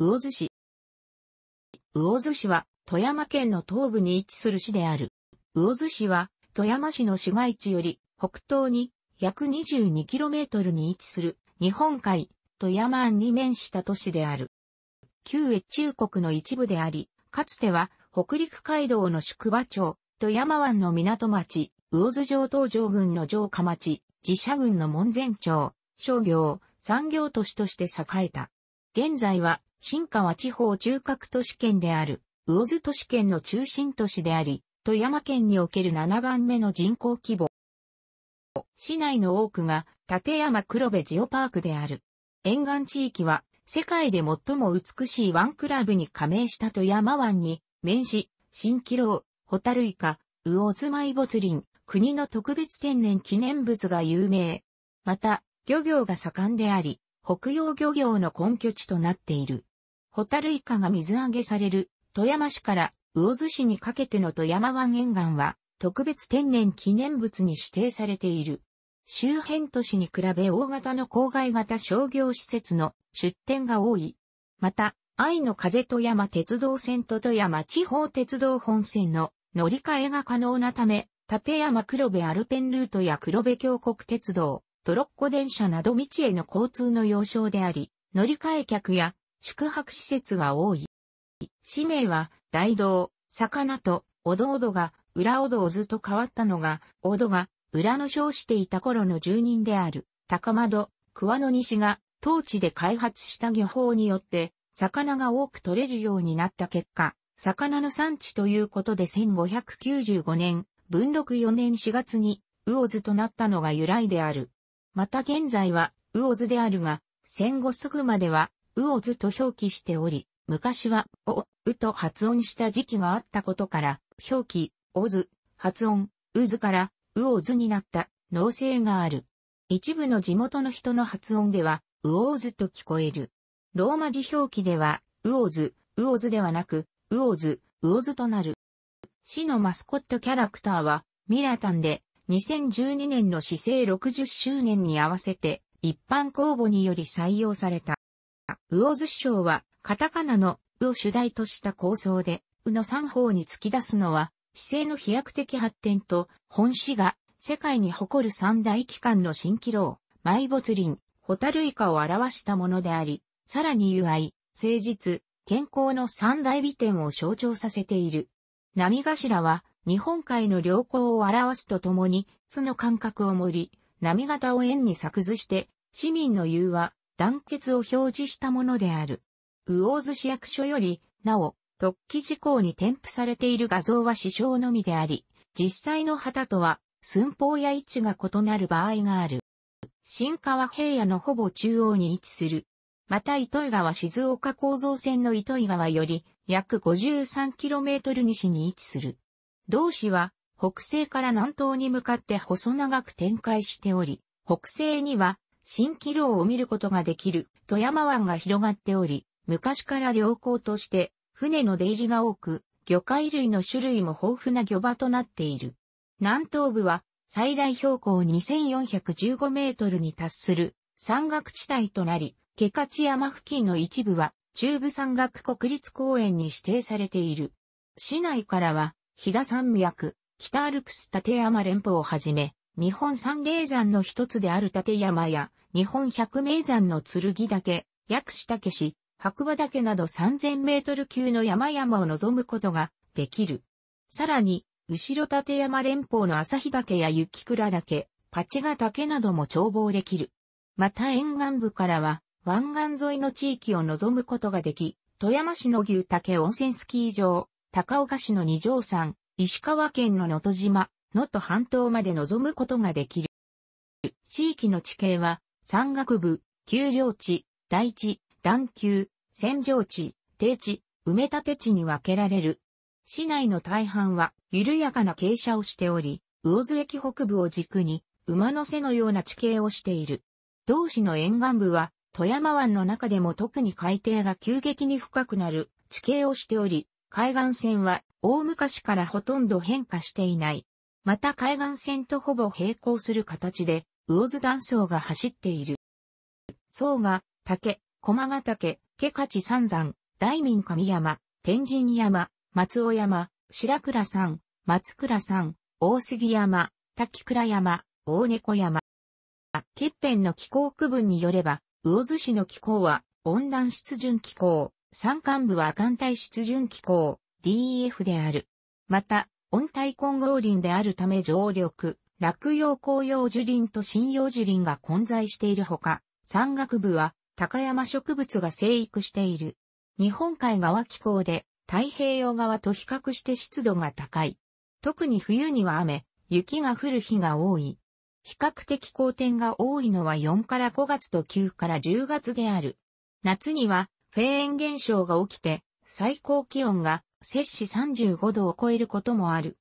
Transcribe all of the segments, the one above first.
魚津市。魚津市は富山県の東部に位置する市である。魚津市は富山市の市街地より北東に約 22km に位置する日本海富山湾に面した都市である。旧越中国の一部であり、かつては北陸街道の宿場町、富山湾の港町、魚津城東城郡の城下町、自社郡の門前町、商業、産業都市として栄えた。現在は新川地方中核都市圏である、魚津都市圏の中心都市であり、富山県における7番目の人口規模。市内の多くが立山黒部ジオパークである。沿岸地域は世界で最も美しいワンクラブに加盟した富山湾に面し、新キロウ、ホタルイカ、魚津埋没林、国の特別天然記念物が有名。また、漁業が盛んであり、北洋漁業の根拠地となっている。ホタルイカが水揚げされる富山市から魚津市にかけての富山湾沿岸は特別天然記念物に指定されている。周辺都市に比べ大型の郊外型商業施設の出店が多い。また、愛の風富山鉄道線と富山地方鉄道本線の乗り換えが可能なため、立山黒部アルペンルートや黒部峡谷鉄道、トロッコ電車など道への交通の要衝であり、乗り換え客や宿泊施設が多い。市名は、大道、魚と、おどおどが、裏おどおずと変わったのが、おどが、裏の称していた頃の住人である、高窓、桑の西が、当地で開発した漁法によって、魚が多く取れるようになった結果、魚の産地ということで1595年、文禄4年4月に、魚津となったのが由来である。また現在は、魚津であるが、戦後すぐまでは、魚津と表記しており、昔は、お、うと発音した時期があったことから、表記、おず、発音、うずから、うおずになった、能性がある。一部の地元の人の発音では、うおずと聞こえる。ローマ字表記では、うおず、うおずではなく、うおず、うおずとなる。市のマスコットキャラクターは、ミラタンで、2012年の市政60周年に合わせて一般公募により採用された。魚津市賞はカタカナのうを主題とした構想で、うの三方に突き出すのは、市政の飛躍的発展と本市が世界に誇る三大機関の蜃気楼、埋没林、ホタルイカを表したものであり、さらに友愛、誠実、健康の三大美点を象徴させている。波頭は日本海の良好を表すとともに、津の感覚を盛り、波形を円に作図して、市民の融和、団結を表示したものである。魚津市役所より、なお、特記事項に添付されている画像は支障のみであり、実際の旗とは、寸法や位置が異なる場合がある。新川平野のほぼ中央に位置する。また糸魚川静岡構造線の糸魚川より約 53km 西に位置する。同市は北西から南東に向かって細長く展開しており、北西には蜃気楼を見ることができる富山湾が広がっており、昔から良好として船の出入りが多く、魚介類の種類も豊富な漁場となっている。南東部は最大標高2415メートルに達する山岳地帯となり、毛勝山付近の一部は中部山岳国立公園に指定されている。市内からは飛騨山脈、北アルプス立山連峰をはじめ、日本三霊山の一つである立山や、日本百名山の剣岳、薬師岳市、白馬岳など3000メートル級の山々を望むことができる。さらに、後ろ立山連峰の旭岳や雪倉岳、パチガ岳なども眺望できる。また沿岸部からは、湾岸沿いの地域を望むことができ、富山市の牛岳温泉スキー場、高岡市の二条山、石川県の能登島、能登半島まで望むことができる。地域の地形は、山岳部、丘陵地、大地、段丘、線状地、低地、埋め立て地に分けられる。市内の大半は緩やかな傾斜をしており、魚津駅北部を軸に馬の背のような地形をしている。同市の沿岸部は富山湾の中でも特に海底が急激に深くなる地形をしており、海岸線は大昔からほとんど変化していない。また海岸線とほぼ並行する形で、魚津断層が走っている。層が竹、駒ヶ岳、毛勝三山、大民神山、天神山、松尾山、白倉山、松倉山、大杉山、滝倉山、大猫山。欠辺の気候区分によれば、魚津市の気候は温暖湿潤気候、山間部は寒帯湿潤気候、DEF である。また、温帯混合林であるため常緑、落葉紅葉樹林と針葉樹林が混在しているほか、山岳部は高山植物が生育している。日本海側気候で太平洋側と比較して湿度が高い。特に冬には雨、雪が降る日が多い。比較的好天が多いのは4から5月と9から10月である。夏にはフェーン現象が起きて最高気温が摂氏35度を超えることもある。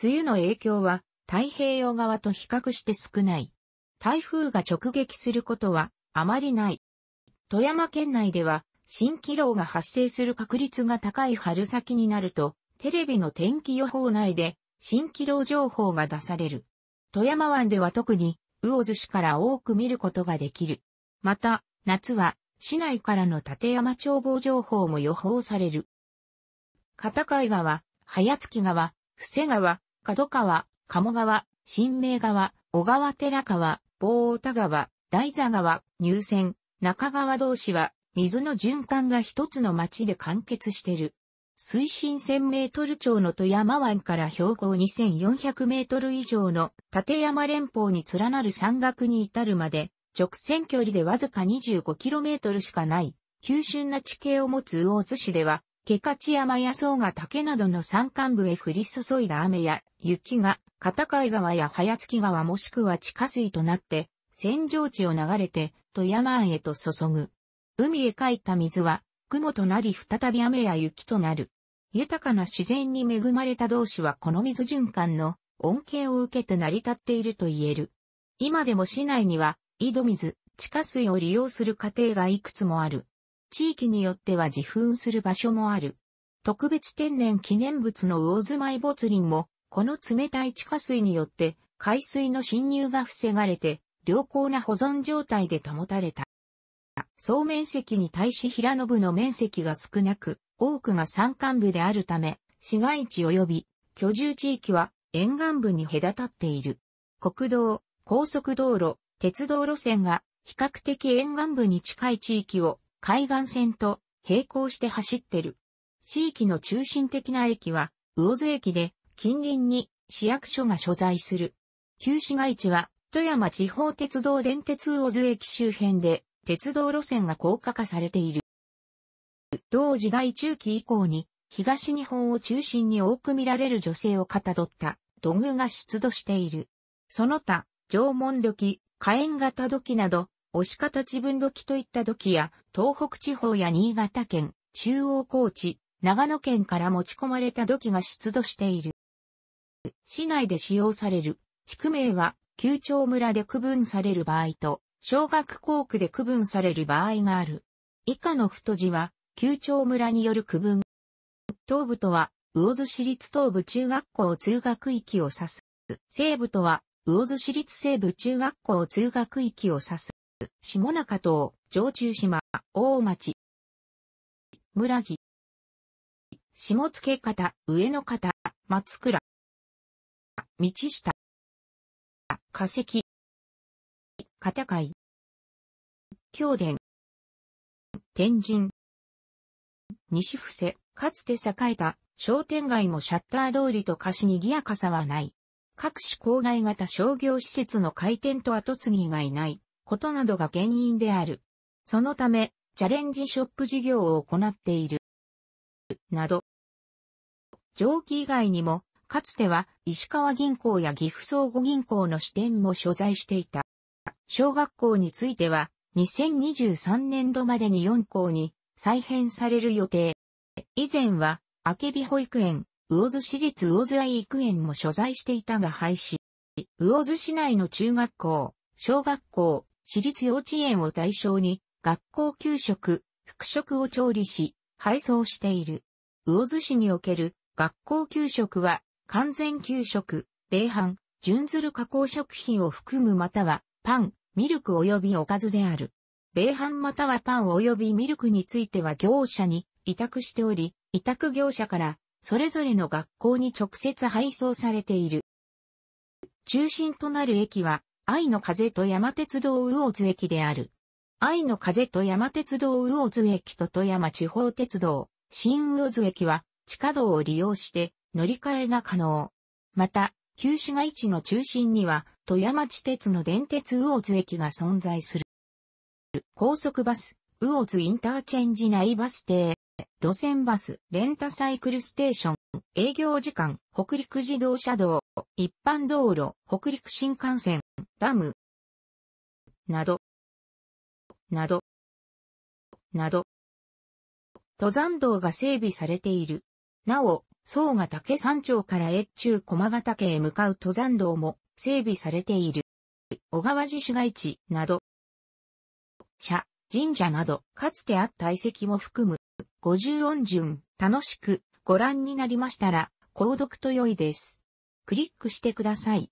梅雨の影響は太平洋側と比較して少ない。台風が直撃することはあまりない。富山県内では蜃気楼が発生する確率が高い春先になると、テレビの天気予報内で蜃気楼情報が出される。富山湾では特に、魚津市から多く見ることができる。また、夏は、市内からの立山眺望情報も予報される。片貝川、早月川、布施川、角川、鴨川、新明川、小川寺川、棒田川、大座川、入線、中川同士は、水の循環が一つの町で完結してる。水深1000メートル超の富山湾から標高2400メートル以上の立山連峰に連なる山岳に至るまで、直線距離でわずか 25km しかない、急峻な地形を持つ魚津市では、毛勝山や層が竹などの山間部へ降り注いだ雨や雪が片貝川や早月川もしくは地下水となって扇状地を流れて富山湾へと注ぐ。海へかいた水は雲となり再び雨や雪となる。豊かな自然に恵まれた同士はこの水循環の恩恵を受けて成り立っていると言える。今でも市内には井戸水、地下水を利用する家庭がいくつもある。地域によっては自噴する場所もある。特別天然記念物の魚津埋没林も、この冷たい地下水によって海水の侵入が防がれて、良好な保存状態で保たれた。総面積に対し平野部の面積が少なく、多くが山間部であるため、市街地及び居住地域は沿岸部に隔たっている。国道、高速道路、鉄道路線が比較的沿岸部に近い地域を海岸線と並行して走ってる。地域の中心的な駅は、魚津駅で、近隣に市役所が所在する。旧市街地は、富山地方鉄道電鉄魚津駅周辺で、鉄道路線が高架化されている。同時代中期以降に、東日本を中心に多く見られる女性をかたどった土偶が出土している。その他、縄文土器、火炎型土器など、押し方自分時といった時や、東北地方や新潟県、中央高知、長野県から持ち込まれた土器が出土している。市内で使用される地区名は、旧町村で区分される場合と、小学校区で区分される場合がある。以下の太字は、旧町村による区分。東部とは、魚津市立東部中学校通学域を指す。西部とは、魚津市立西部中学校通学域を指す。下中島、上中島、大町、村木、下付方、上野方、松倉、道下、化石、片貝、京殿、天神、西伏せ、かつて栄えた商店街もシャッター通りと貸し賑やかさはない。各種郊外型商業施設の開店と後継ぎがいない。ことなどが原因である。そのため、チャレンジショップ事業を行っている。など。上記以外にも、かつては石川銀行や岐阜総合銀行の支店も所在していた。小学校については、2023年度までに4校に再編される予定。以前は、明美保育園、魚津市立魚津愛育園も所在していたが廃止。魚津市内の中学校、小学校、私立幼稚園を対象に学校給食、副食を調理し、配送している。魚津市における学校給食は完全給食、米飯、純ずる加工食品を含むまたはパン、ミルク及びおかずである。米飯またはパン及びミルクについては業者に委託しており、委託業者からそれぞれの学校に直接配送されている。中心となる駅は、愛の風と山鉄道魚津駅である。愛の風と山鉄道魚津駅と富山地方鉄道、新魚津駅は地下道を利用して乗り換えが可能。また、旧市街地の中心には富山地鉄の電鉄魚津駅が存在する。高速バス、魚津インターチェンジ内バス停、路線バス、レンタサイクルステーション、営業時間、北陸自動車道、一般道路、北陸新幹線、ダム、など、など、など、登山道が整備されている。なお、総賀竹山頂から越中駒ヶ岳へ向かう登山道も整備されている。小川寺市街地など、社、神社など、かつてあった遺跡も含む、50音順、楽しくご覧になりましたら、購読と良いです。クリックしてください。